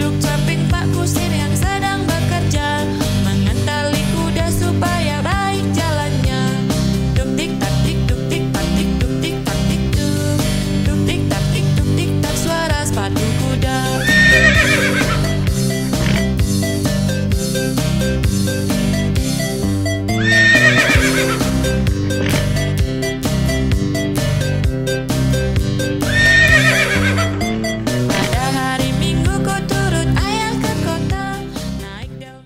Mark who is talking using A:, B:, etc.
A: took time.